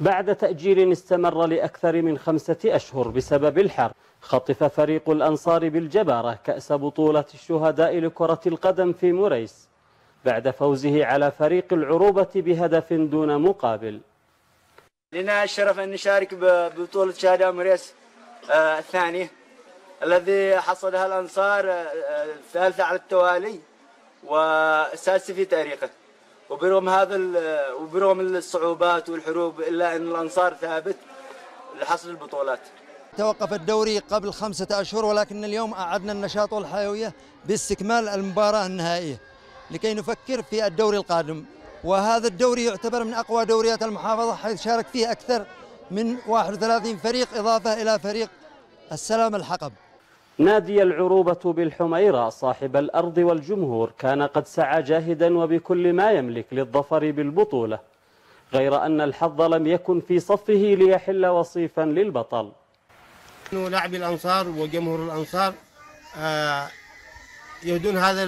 بعد تأجيل استمر لأكثر من خمسة أشهر بسبب الحر. خطف فريق الأنصار بالجبارة كأس بطولة الشهداء لكرة القدم في مريس بعد فوزه على فريق العروبة بهدف دون مقابل. لنا الشرف أن نشارك ببطولة شهداء مريس آه الثانية الذي حصدها الأنصار آه الثالثة على التوالي والسادسة في تاريخه. وبرغم هذا وبرغم الصعوبات والحروب إلا أن الأنصار ثابت لحصد البطولات. توقف الدوري قبل خمسة أشهر ولكن اليوم أعدنا النشاط والحيوية باستكمال المباراة النهائية لكي نفكر في الدوري القادم وهذا الدوري يعتبر من أقوى دوريات المحافظة حيث شارك فيه أكثر من 31 فريق إضافة إلى فريق السلام الحقب نادي العروبة بالحميرة صاحب الأرض والجمهور كان قد سعى جاهدا وبكل ما يملك للظفر بالبطولة غير أن الحظ لم يكن في صفه ليحل وصيفا للبطل. لاعبي الأنصار وجمهور الأنصار يهدون هذا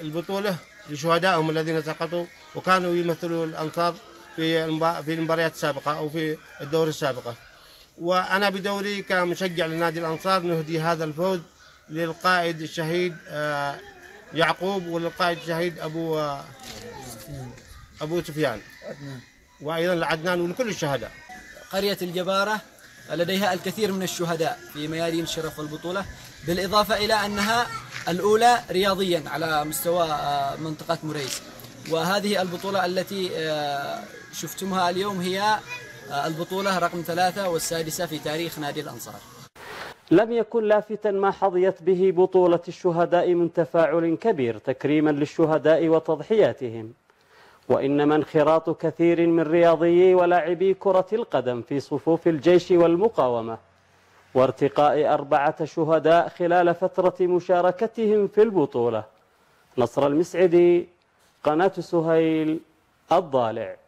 البطولة لشهدائهم الذين سقطوا وكانوا يمثلوا الأنصار في المباريات السابقة أو في الدور السابقة. وأنا بدوري كمشجع لنادي الأنصار نهدي هذا الفوز للقائد الشهيد يعقوب وللقائد الشهيد أبو أبو سفيان. وأيضا لعدنان ولكل الشهداء. قرية الجبارة لديها الكثير من الشهداء في ميادين شرف البطولة بالإضافة إلى أنها الأولى رياضيا على مستوى منطقة مريس وهذه البطولة التي شفتمها اليوم هي البطولة رقم ثلاثة والسادسة في تاريخ نادي الأنصار. لم يكن لافتا ما حظيت به بطولة الشهداء من تفاعل كبير تكريما للشهداء وتضحياتهم. وإنما انخراط كثير من رياضيي ولاعبي كرة القدم في صفوف الجيش والمقاومة وارتقاء أربعة شهداء خلال فترة مشاركتهم في البطولة. نصر المسعدي قناة سهيل الضالع.